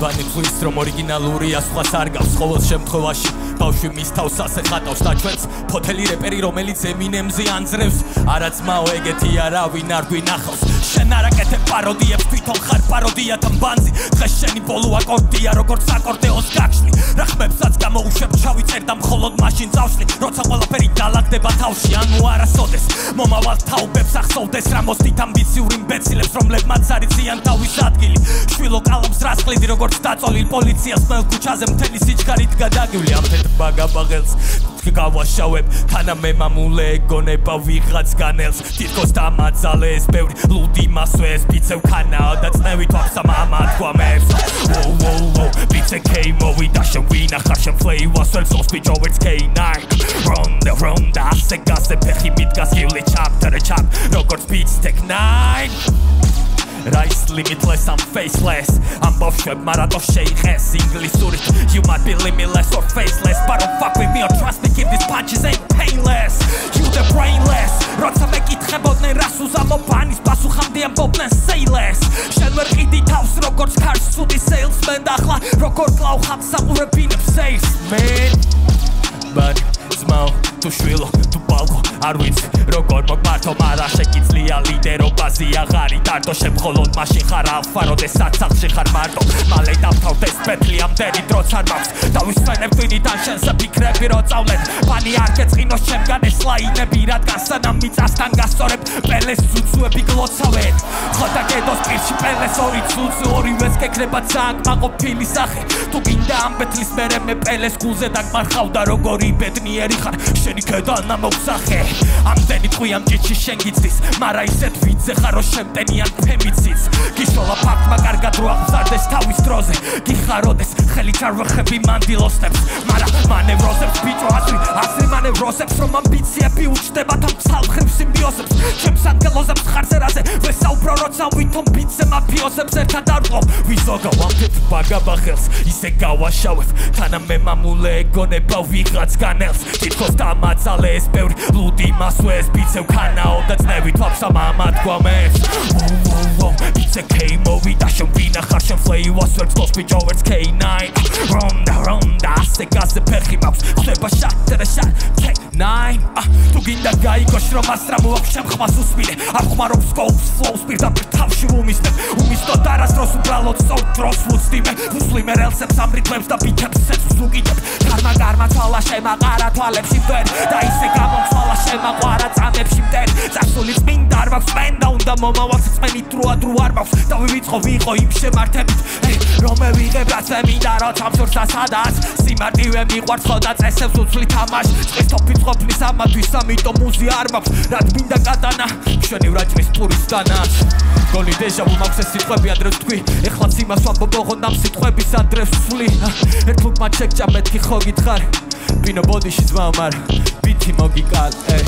ბანიფლის რომ ორიგინალურია სხვას არ გავს ყოველ შემთხვევაში. ბავშვი მის თავს ასე ხატავს და ჩვენც ფოთელი რეპერი რომელიც ემინემზე ანძრევს. არაცმაო ეგეთი არავინ არ გვინახავს შენ არაკეთე პაროდიებს თვითონ ხარ პაროდია თან ბანზი დღეს შენი ბოლო აკორდია როგორც აკორდეოს გაქშლი რა ხმებსაც გამოუშვებ ჩავიწერ და მხოლოდ მაშინ წავშლი როცა ყველაფერი დალაგდება თავში ანუ არასოდეს. მომავალ თაობებს ახსოვდეს რა მოსდით ამბიციური მბეცილებს რომლებმაც არიციან თავის ადგილი. შვილო კალამს რასყლიდი როგორც დაწოლილ პოლიციას მელ ქუჩაზე მთელი სიჩქარით გადაგივლი ამ თეთ ბაგაბაღელს ხალხი გავაშავებ. თანა მე მამულე ეგონება ვიღაც განელს. თითქოს დამაძალე ეს ბევრი ლუდი მასვე ეს ბიცევ ქანაა და წნევით ვაფსამ ამათგვამებს ვოუ ვოუ ვოუ ბიცე კეი მოვიდა შენ ვინახარ შენ ფლეივას ვერ წოს ბიჭო ვერც K9 ronda ronda ასე გასე ფეხი მიდგას გივლი ჩაპ და ჩაპ როგორც ბიც ტეკ 9 Rice limitless, I'm faceless. I'm both shit, marathon shake, ass, English, Zurich. You might be limitless or faceless, but I'm პასუხამდე ამბობდნენ sayless შენ ვერ ყიდი თავს როგორც cars ცუდი salesman? და ახლა როგორ კლავ ხარ საყურებინებს salesman but small to shrill to არ ვიცი როგორ მოგმართო მარა შეკიცლია ლიდერობაზე აღარი დარტო შემხოლოდ მაშინ ხარ ალფა როდესაც სახში ხარ მარტო. მალე დავთავდეს პეტლი ამდენი დროც არ მაქვს. დავისვენებ თვითიდან შენს ფიქრები რო წავლენ პანი არ გეწყინოს ჩემგან ეს ლაინები რადგან სანამ მიწასთან გასწორებ პელეს ცუცუები გლოცავენ. ხოდა გედოს პირში პელეს ორი ცუცუ ორივეს გეკრება ძაგმაყოფილი სახე. თუ გინდა ამ პეტლის მერე მე პელეს გულზე დაგმარხავდა როგორი ბედნიერი ხარ. შენი ქედანა მოგსახე ამდენი ტყვი ამ ჭიჭი შენ გიცდის მარა ისეთ ვიძე ხარო შემტენიან ფემიციც გიშოლა ფაქტმა კარგად რო აღზარდეს თავის დროზე. გიხაროდეს ხელი ჩარვხები მანდილოსებს მარა მანევროსებს ბიჭო ასრი ასრი მანევროსებს რომ ამბიციები უჩდება თან ცალხრივ სიმბიოსებს ჩემს ანგელოზებს ხარზერაზე ვესაუბრო როცა ვითომ ბიცე მაფიოსებს ერთად არ ვყო. ვიზოგა ვამფეთ ბაგაბახელს ისე გავაშავებ. თანა მე მამულე ეგონება ვიღაც განელს. თითქოს დამაძალე ეს ბევრი ლუდი მასვე ეს ბიცევ ქანაო და წნევი თვალს ამათ გვამეს Should be na harsh and flay was words close with Jover's K9 Ronda Ronda se gas the perchi maps ხდება შატერ შატ K9 თუ გინდა გაიგოს რომ ასრა მოაქვს შემხმას უსმილე არ ხმარობ სკოუპს ფლოუს პირდა თავში უმისნებ უმისნო დარასდროს უბრალოდ სწორ დროს ვუცდიმე უსლიმე რელსებს ამ რიტმებს და ბიჩებს სეცს უკიდებ კარმა კარმა თვალა შემაყარა თვალებში ვერ და ისე გამომცვალა შემაყარა წამებში მტერ წასული წმინდა არ მაქვს მენდა უნდა მომავალს წმენი დროა დრო არ მაქვს. და ვივიწყო ვიყო იმ შემართებით. რომ მე ვიღებ რაც მე მინდა რა თამსურს ასადაც სიმარტივე მიყვარს ხო და წესებს უცვლი თამაშ წყის თოფი ცხოფლის ამათვის ამიტომ მუზი არ მაქვს. რა მინდა კატანა შენი ვრაჭის პურის დანაც გოლი დეჟავუ მაქვს ეს სიტყვები ადრე თქვი. ეხლაც იმას ვამბობ ხო ნამ სიტყვების ადრე ვსვლი ერთხელ მაჩეკჭა მეთქი ხო გითხარ ბინო ბოდიში ძმა მარ. ბითი მოგიკალ ე